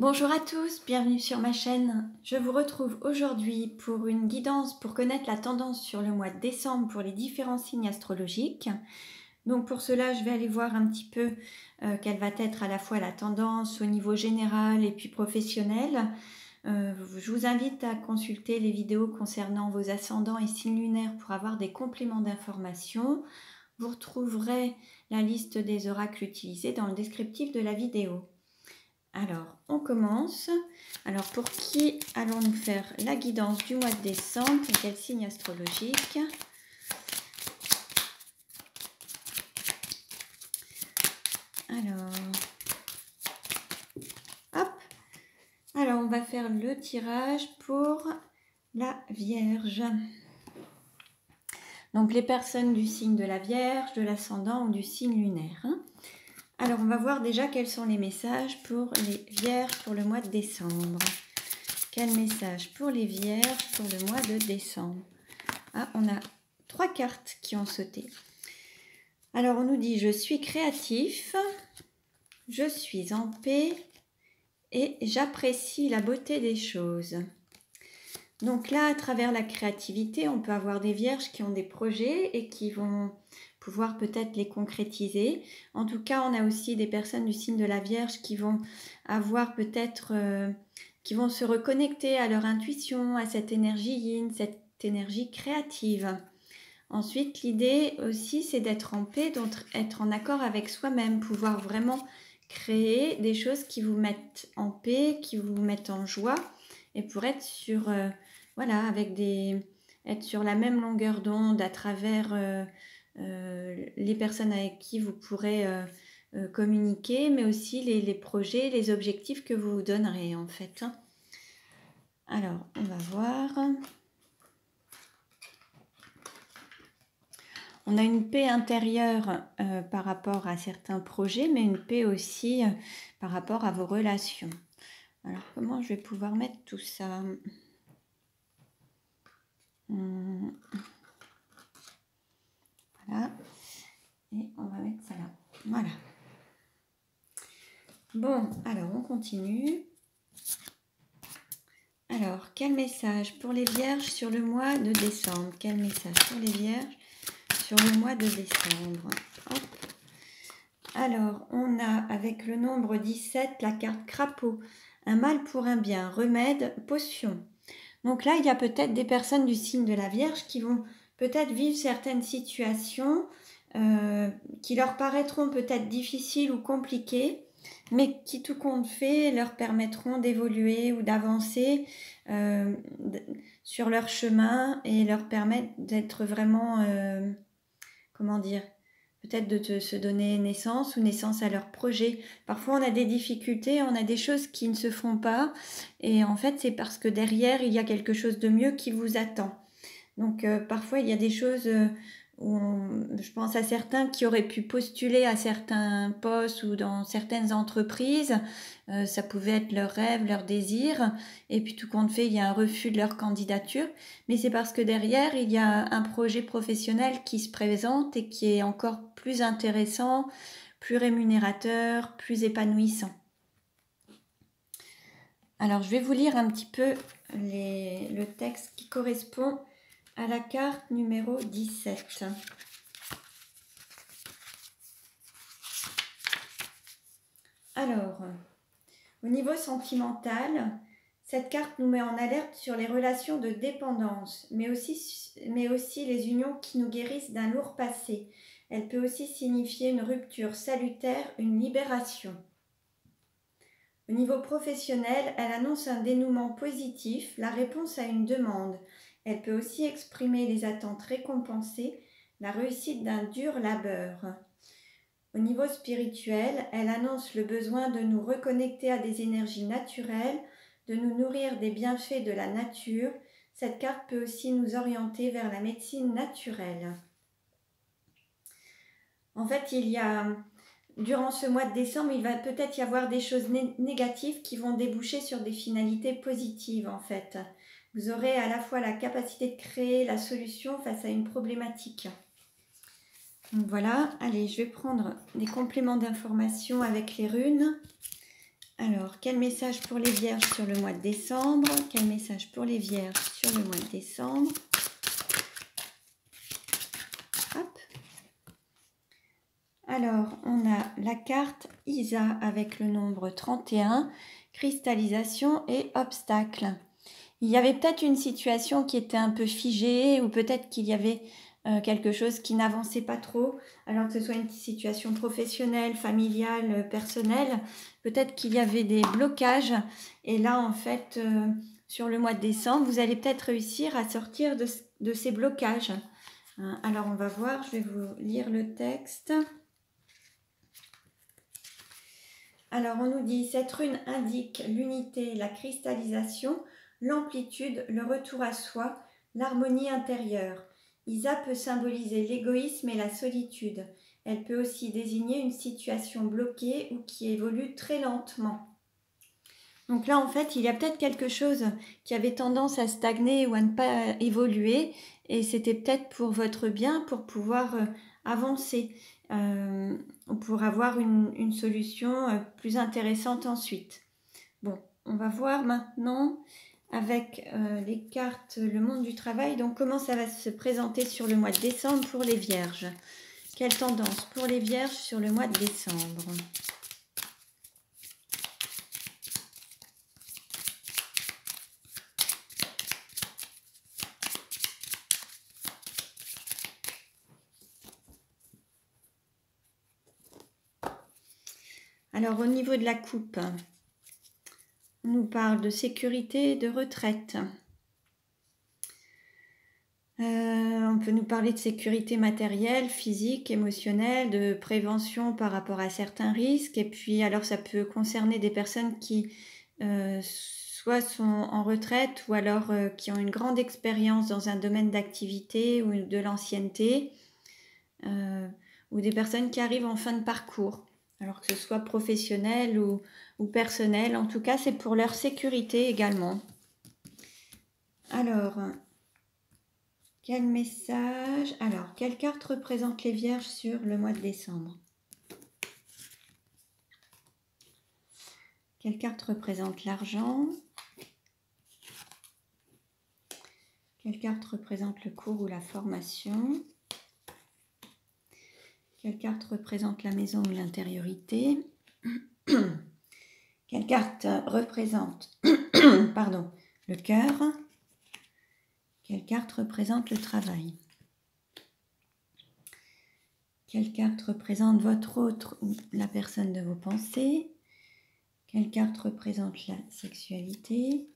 Bonjour à tous, bienvenue sur ma chaîne. Je vous retrouve aujourd'hui pour une guidance pour connaître la tendance sur le mois de décembre pour les différents signes astrologiques. Donc pour cela, je vais aller voir un petit peu euh, quelle va être à la fois la tendance au niveau général et puis professionnel. Euh, je vous invite à consulter les vidéos concernant vos ascendants et signes lunaires pour avoir des compléments d'information. Vous retrouverez la liste des oracles utilisés dans le descriptif de la vidéo. Alors, on commence. Alors, pour qui allons-nous faire la guidance du mois de décembre? Quel signe astrologique? Alors, hop. Alors, on va faire le tirage pour la Vierge. Donc, les personnes du signe de la Vierge, de l'ascendant ou du signe lunaire. Hein. Alors, on va voir déjà quels sont les messages pour les Vierges pour le mois de décembre. Quel message pour les Vierges pour le mois de décembre? Ah, on a trois cartes qui ont sauté. Alors, on nous dit je suis créatif, je suis en paix et j'apprécie la beauté des choses. Donc là, à travers la créativité, on peut avoir des vierges qui ont des projets et qui vont pouvoir peut-être les concrétiser. En tout cas, on a aussi des personnes du signe de la Vierge qui vont avoir peut-être, euh, qui vont se reconnecter à leur intuition, à cette énergie yin, cette énergie créative. Ensuite, l'idée aussi, c'est d'être en paix, d'être en accord avec soi-même, pouvoir vraiment créer des choses qui vous mettent en paix, qui vous mettent en joie, et pour être sur, euh, voilà, avec des, être sur la même longueur d'onde à travers euh, les personnes avec qui vous pourrez communiquer, mais aussi les, projets, les objectifs que vous vous donnerez en fait. Alors, on va voir. On a une paix intérieure euh, par rapport à certains projets, mais une paix aussi euh, par rapport à vos relations. Alors, comment je vais pouvoir mettre tout ça? Hmm. Voilà. Et on va mettre ça là. Bon, alors on continue. Alors, quel message pour les vierges sur le mois de décembre? Quel message pour les vierges sur le mois de décembre? Alors, on a avec le nombre 17 la carte crapaud, un mal pour un bien, remède, potion. Donc là, il y a peut-être des personnes du signe de la Vierge qui vont peut-être vivre certaines situations euh, qui leur paraîtront peut-être difficiles ou compliquées, mais qui tout compte fait leur permettront d'évoluer ou d'avancer euh, sur leur chemin et leur permettre d'être vraiment euh, comment dire, peut-être de se donner naissance ou naissance à leur projet. Parfois, on a des difficultés, on a des choses qui ne se font pas, et en fait, c'est parce que derrière, il y a quelque chose de mieux qui vous attend. Donc, parfois, il y a des choses je pense à certains qui auraient pu postuler à certains postes ou dans certaines entreprises. Euh, ça pouvait être leur rêve, leur désir. Et puis tout compte fait, il y a un refus de leur candidature. Mais c'est parce que derrière, il y a un projet professionnel qui se présente et qui est encore plus intéressant, plus rémunérateur, plus épanouissant. Alors je vais vous lire un petit peu le texte qui correspond à la carte numéro 17. Alors, au niveau sentimental, cette carte nous met en alerte sur les relations de dépendance, mais aussi, mais aussi les unions qui nous guérissent d'un lourd passé. Elle peut aussi signifier une rupture salutaire, une libération. Au niveau professionnel, elle annonce un dénouement positif, la réponse à une demande. Elle peut aussi exprimer les attentes récompensées, la réussite d'un dur labeur. Au niveau spirituel, elle annonce le besoin de nous reconnecter à des énergies naturelles, de nous nourrir des bienfaits de la nature. Cette carte peut aussi nous orienter vers la médecine naturelle. En fait, il y a durant ce mois de décembre, il va peut-être y avoir des choses négatives qui vont déboucher sur des finalités positives en fait. Vous aurez à la fois la capacité de créer la solution face à une problématique. Voilà, allez, je vais prendre des compléments d'information avec les runes Alors, quel message pour les vierges sur le mois de décembre? Quel message pour les vierges sur le mois de décembre? Alors, on a la carte Isa avec le nombre 31, cristallisation et obstacle. Il y avait peut-être une situation qui était un peu figée ou peut-être qu'il y avait euh, quelque chose qui n'avançait pas trop, alors que ce soit une situation professionnelle, familiale, euh, personnelle, peut-être qu'il y avait des blocages. Et là, en fait, euh, sur le mois de décembre, vous allez peut-être réussir à sortir de, ces blocages. Hein, alors, on va voir, je vais vous lire le texte. Alors, on nous dit, cette rune indique l'unité, la cristallisation, l'amplitude, le retour à soi, l'harmonie intérieure. Isa peut symboliser l'égoïsme et la solitude. Elle peut aussi désigner une situation bloquée ou qui évolue très lentement. Donc là, en fait, il y a peut-être quelque chose qui avait tendance à stagner ou à ne pas évoluer, et c'était peut-être pour votre bien, pour pouvoir euh, avancer, euh, pour avoir une, solution euh, plus intéressante ensuite. Bon, on va voir maintenant avec euh, les cartes Le monde du travail. Donc comment ça va se présenter sur le mois de décembre pour les vierges? Quelle tendance pour les vierges sur le mois de décembre? Alors au niveau de la coupe, parle de sécurité de retraite. Euh, on peut nous parler de sécurité matérielle, physique, émotionnelle, de prévention par rapport à certains risques. Et puis, alors, ça peut concerner des personnes qui euh, soit sont en retraite ou alors euh, qui ont une grande expérience dans un domaine d'activité ou de l'ancienneté, ou des personnes qui arrivent en fin de parcours alors que ce soit professionnel ou, personnel. En tout cas, c'est pour leur sécurité également. Alors, quel message? Alors, quelle carte représente les vierges sur le mois de décembre? Quelle carte représente l'argent? Quelle carte représente le cours ou la formation? Quelle carte représente la maison ou l'intériorité Quelle carte représente pardon, le cœur Quelle carte représente le travail Quelle carte représente votre autre ou la personne de vos pensées Quelle carte représente la sexualité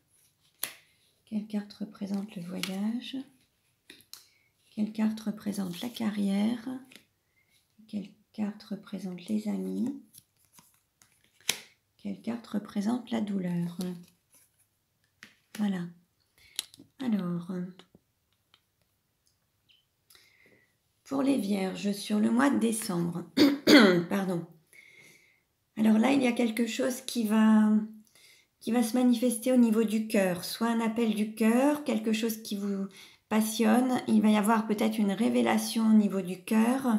Quelle carte représente le voyage Quelle carte représente la carrière quelle carte représente les amis? Quelle carte représente la douleur? Voilà. Alors, pour les vierges sur le mois de décembre, pardon. Alors là, il y a quelque chose qui va, qui va se manifester au niveau du cœur, soit un appel du cœur, quelque chose qui vous passionne. Il va y avoir peut-être une révélation au niveau du cœur,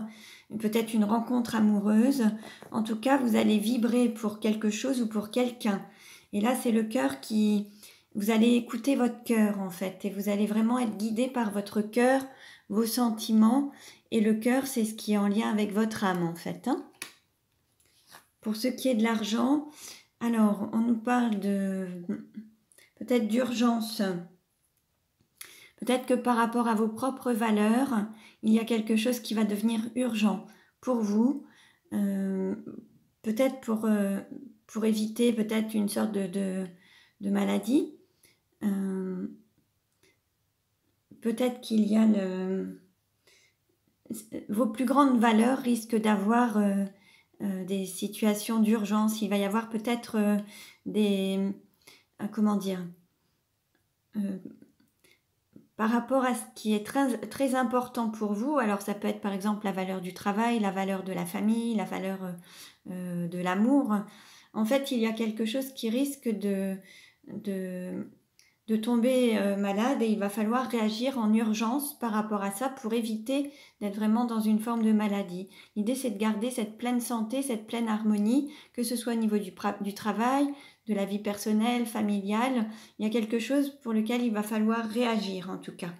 peut-être une rencontre amoureuse. En tout cas, vous allez vibrer pour quelque chose ou pour quelqu'un. Et là, c'est le cœur qui... Vous allez écouter votre cœur en fait et vous allez vraiment être guidé par votre cœur, vos sentiments. Et le cœur, c'est ce qui est en lien avec votre âme en fait. Hein. pour ce qui est de l'argent, alors on nous parle de peut-être d'urgence. Peut-être que par rapport à vos propres valeurs, il y a quelque chose qui va devenir urgent pour vous, euh, peut-être pour, euh, pour éviter peut-être une sorte de, de, maladie. Euh, peut-être qu'il y a le... Vos plus grandes valeurs risquent d'avoir des situations d'urgence. Il va y avoir peut-être des... comment dire par rapport à ce qui est très, important pour vous. Alors ça peut être par exemple la valeur du travail, la valeur de la famille, la valeur euh, de l'amour. En fait, il y a quelque chose qui risque de, tomber euh, malade et il va falloir réagir en urgence par rapport à ça pour éviter d'être vraiment dans une forme de maladie. L'idée c'est de garder cette pleine santé, cette pleine harmonie, que ce soit au niveau du travail, de la vie personnelle, familiale. Il y a quelque chose pour lequel il va falloir réagir en tout cas.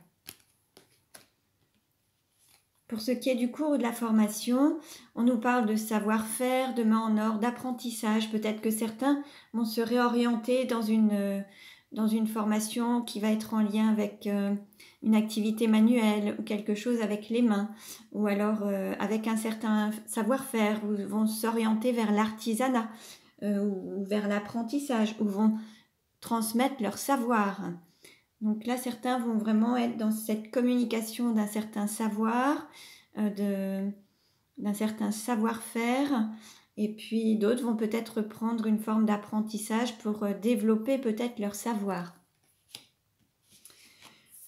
Pour ce qui est du cours ou de la formation, on nous parle de savoir-faire, de main en or, d'apprentissage. Peut-être que certains vont se réorienter dans une formation qui va être en lien avec euh, une activité manuelle ou quelque chose avec les mains, ou alors euh, avec un certain savoir-faire, ou vont s'orienter vers l'artisanat, euh, ou, vers l'apprentissage, ou vont transmettre leur savoir. Donc là, certains vont vraiment être dans cette communication d'un certain savoir, d'un certain savoir-faire, et puis d'autres vont peut-être prendre une forme d'apprentissage pour euh, développer peut-être leur savoir.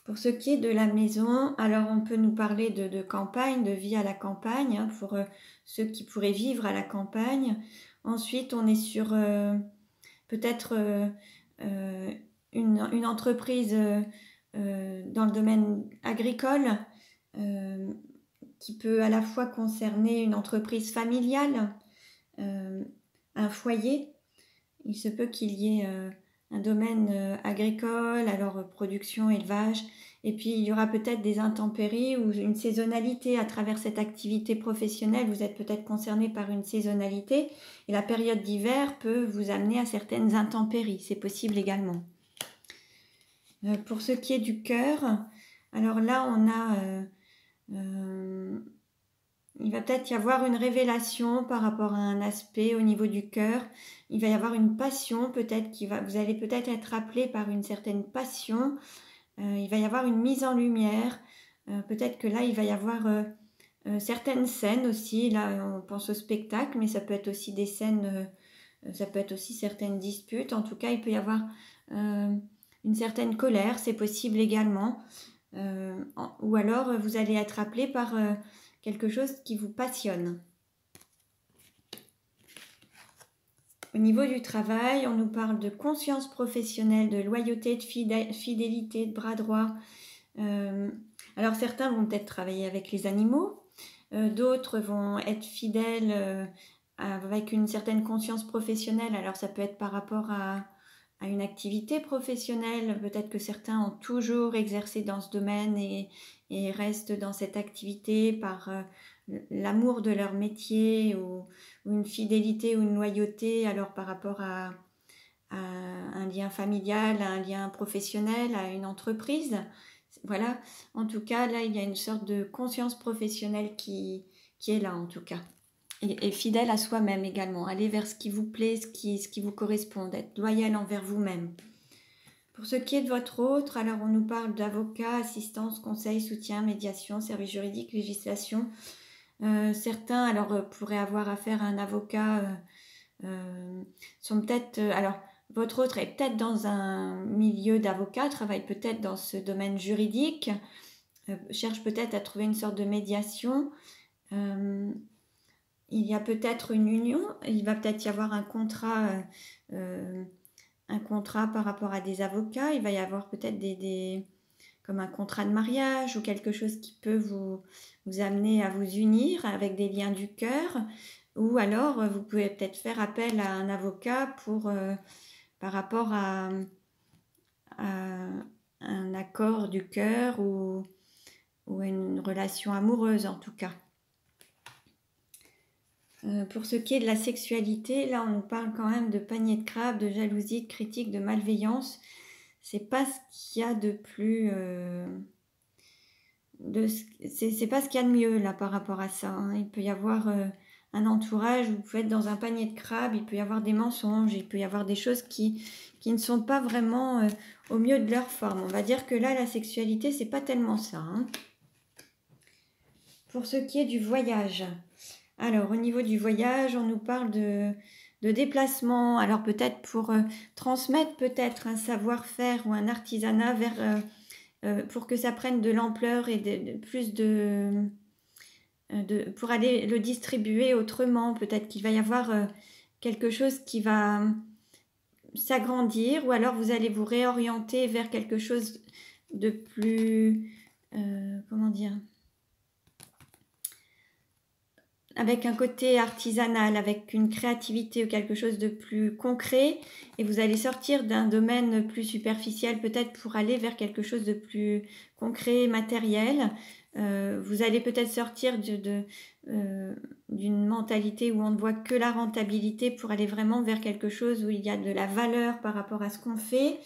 Pour ce qui est de la maison, alors on peut nous parler de, campagne, de vie à la campagne, hein, pour euh, ceux qui pourraient vivre à la campagne. Ensuite, on est sur euh, peut-être une, entreprise dans le domaine agricole qui peut à la fois concerner une entreprise familiale, euh, un foyer, il se peut qu'il y ait euh, un domaine euh, agricole, alors production, élevage, et puis il y aura peut-être des intempéries ou une saisonnalité à travers cette activité professionnelle. Vous êtes peut-être concerné par une saisonnalité et la période d'hiver peut vous amener à certaines intempéries. C'est possible également. pour ce qui est du cœur, alors là on a il va peut-être y avoir une révélation par rapport à un aspect au niveau du cœur. Il va y avoir une passion, peut-être qui va, vous allez peut-être être appelé par une certaine passion. Euh, il va y avoir une mise en lumière. Euh, peut-être que là, il va y avoir euh, certaines scènes aussi. Là, on pense au spectacle, mais ça peut être aussi des scènes, ça peut être aussi certaines disputes. En tout cas, il peut y avoir une certaine colère, c'est possible également. ou alors, vous allez être appelé par quelque chose qui vous passionne. Au niveau du travail, on nous parle de conscience professionnelle, de loyauté, de fidélité, de bras droit. Euh, alors certains vont peut-être travailler avec les animaux, euh, d'autres vont être fidèles euh, avec une certaine conscience professionnelle. Alors ça peut être par rapport à, une activité professionnelle. Peut-être que certains ont toujours exercé dans ce domaine et, et restent dans cette activité par l'amour de leur métier ou, une fidélité ou une loyauté alors par rapport à, un lien familial, à un lien professionnel, à une entreprise. Voilà, en tout cas, là, il y a une sorte de conscience professionnelle qui, qui est là, en tout cas. Et, fidèle à soi-même également. Aller vers ce qui vous plaît, ce qui, ce qui vous correspond, d'être loyal envers vous-même. Pour ce qui est de votre autre, alors on nous parle d'avocat, assistance, conseil, soutien, médiation, service juridique, législation. Euh, certains alors euh, pourraient avoir affaire à un avocat, euh, sont peut-être alors votre autre est peut-être dans un milieu d'avocat, travaille peut-être dans ce domaine juridique, cherche peut-être à trouver une sorte de médiation. il y a peut-être une union, il va peut-être y avoir un contrat un contrat par rapport à des avocats, il va y avoir peut-être des, un contrat de mariage ou quelque chose qui peut vous, amener à vous unir avec des liens du cœur. Ou alors, euh, vous pouvez peut-être faire appel à un avocat pour, euh, par rapport à, un accord du cœur ou, une relation amoureuse en tout cas. Euh, pour ce qui est de la sexualité, là on parle quand même de panier de crabe, de jalousie, de critique, de malveillance. C'est pas ce qu'il y a de plus. Euh, c'est pas ce qu'il y a de mieux là par rapport à ça. Hein. Il peut y avoir euh, un entourage, vous pouvez être dans un panier de crabe, il peut y avoir des mensonges, il peut y avoir des choses qui, ne sont pas vraiment au mieux de leur forme. On va dire que là la sexualité c'est pas tellement ça. Hein. Pour ce qui est du voyage, alors, au niveau du voyage, on nous parle de, déplacement. Alors, peut-être pour euh, transmettre peut-être un savoir-faire ou un artisanat vers, euh, euh, pour que ça prenne de l'ampleur et de, plus de, de, pour aller le distribuer autrement. Peut-être qu'il va y avoir quelque chose qui va s'agrandir ou alors vous allez vous réorienter vers quelque chose de plus... Comment dire avec un côté artisanal, avec une créativité ou quelque chose de plus concret, et vous allez sortir d'un domaine plus superficiel peut-être pour aller vers quelque chose de plus concret, matériel. Euh, vous allez peut-être sortir euh, d'une mentalité où on ne voit que la rentabilité pour aller vraiment vers quelque chose où il y a de la valeur par rapport à ce qu'on fait.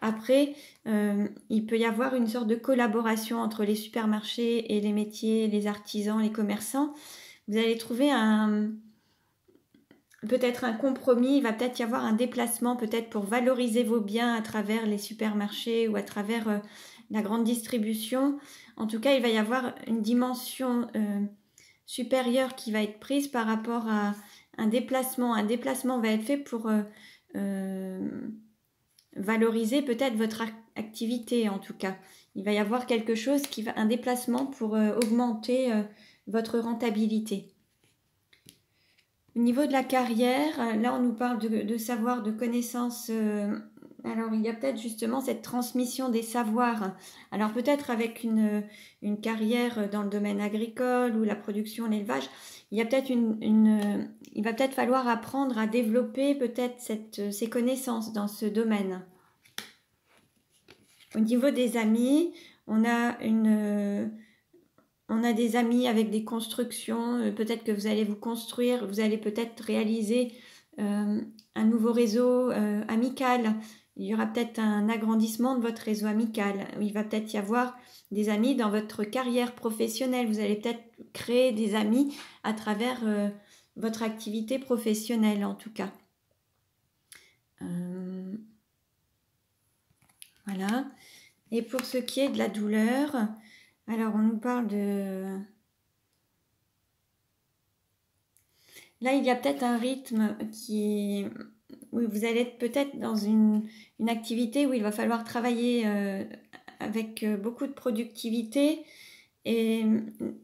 Après, euh, il peut y avoir une sorte de collaboration entre les supermarchés et les métiers, les artisans, les commerçants vous allez trouver un peut-être un compromis, il va peut-être y avoir un déplacement peut-être pour valoriser vos biens à travers les supermarchés ou à travers euh, la grande distribution. En tout cas, il va y avoir une dimension euh, supérieure qui va être prise par rapport à un déplacement. Un déplacement va être fait pour euh, valoriser peut-être votre activité en tout cas. Il va y avoir quelque chose qui va un déplacement pour augmenter votre rentabilité. Au niveau de la carrière, là on nous parle de, savoir, de connaissances. Euh, alors il y a peut-être justement cette transmission des savoirs. Alors peut-être avec une, une, carrière dans le domaine agricole ou la production, l'élevage, il une, il va peut-être falloir apprendre à développer peut-être ces connaissances dans ce domaine. Au niveau des amis, on a une on a des amis avec des constructions, euh, peut-être que vous allez vous construire, vous allez peut-être réaliser euh, un nouveau réseau euh, amical. Il y aura peut-être un agrandissement de votre réseau amical. Il va peut-être y avoir des amis dans votre carrière professionnelle. Vous allez peut-être créer des amis à travers votre activité professionnelle en tout cas. voilà. Et pour ce qui est de la douleur, alors, on nous parle de... Là, il y a peut-être un rythme qui. Oui, vous allez être peut-être dans une, activité où il va falloir travailler euh, avec euh, beaucoup de productivité. Et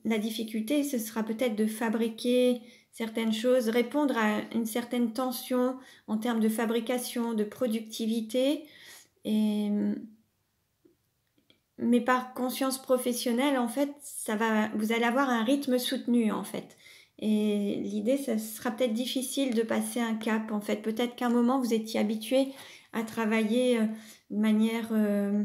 la difficulté, ce sera peut-être de fabriquer certaines choses, répondre à une certaine tension en termes de fabrication, de productivité. Et mais par conscience professionnelle, en fait, ça va, vous allez avoir un rythme soutenu, en fait. Et l'idée, ça sera peut-être difficile de passer un cap, en fait. Peut-être qu'à un moment, vous étiez habitué à travailler euh, de manière euh,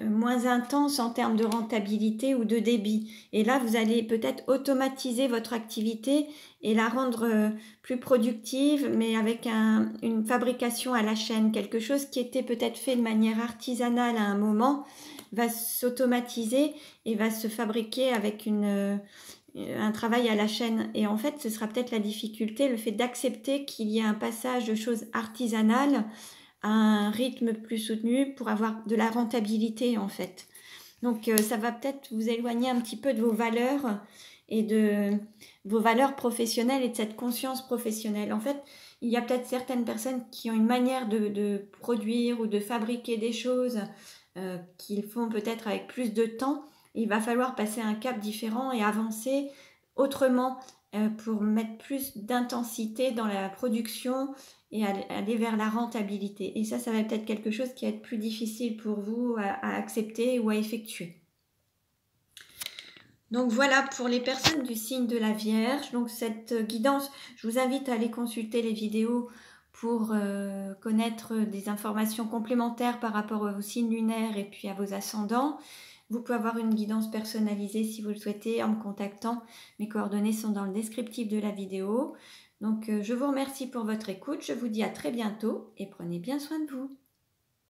euh, moins intense en termes de rentabilité ou de débit. Et là, vous allez peut-être automatiser votre activité et la rendre plus productive, mais avec une fabrication à la chaîne, quelque chose qui était peut-être fait de manière artisanale à un moment va s'automatiser et va se fabriquer avec une, euh, un travail à la chaîne. Et en fait, ce sera peut-être la difficulté, le fait d'accepter qu'il y ait un passage de choses artisanales à un rythme plus soutenu pour avoir de la rentabilité en fait. Donc euh, ça va peut-être vous éloigner un petit peu de vos valeurs et de vos valeurs professionnelles et de cette conscience professionnelle. En fait, il y a peut-être certaines personnes qui ont une manière de, de produire ou de fabriquer des choses euh, qu'ils font peut-être avec plus de temps, il va falloir passer un cap différent et avancer autrement euh, pour mettre plus d'intensité dans la production et aller vers la rentabilité. Et ça, ça va peut-être quelque chose qui va être plus difficile pour vous à, accepter ou à effectuer. Donc voilà pour les personnes du signe de la Vierge. Donc cette guidance, je vous invite à aller consulter les vidéos pour euh, connaître des informations complémentaires par rapport au signe lunaire et puis à vos ascendants. Vous pouvez avoir une guidance personnalisée si vous le souhaitez en me contactant. Mes coordonnées sont dans le descriptif de la vidéo. Donc euh, je vous remercie pour votre écoute. Je vous dis à très bientôt et prenez bien soin de vous.